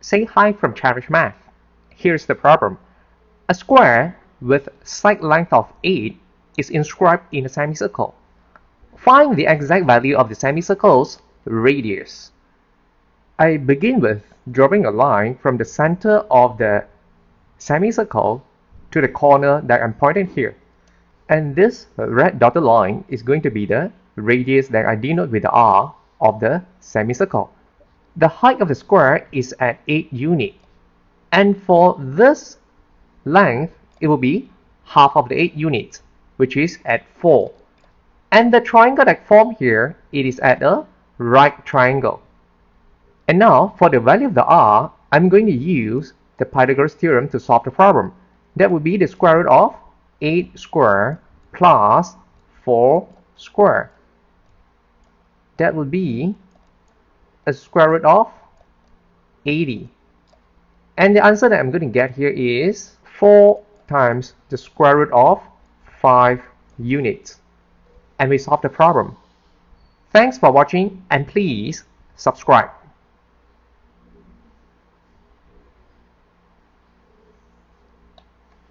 Say hi from Cherish Math. Here's the problem. A square with side length of 8 is inscribed in a semicircle. Find the exact value of the semicircle's radius. I begin with drawing a line from the center of the semicircle to the corner that I'm pointing here. And this red dotted line is going to be the radius that I denote with the R of the semicircle. The height of the square is at 8 unit. And for this length, it will be half of the 8 units, which is at 4. And the triangle that formed here, it is at a right triangle. And now, for the value of the r, I'm going to use the Pythagoras theorem to solve the problem. That would be the square root of 8 square plus 4 square. That would be a square root of 80. And the answer that I'm going to get here is 4 times the square root of 5 units. And we solve the problem. Thanks for watching and please subscribe.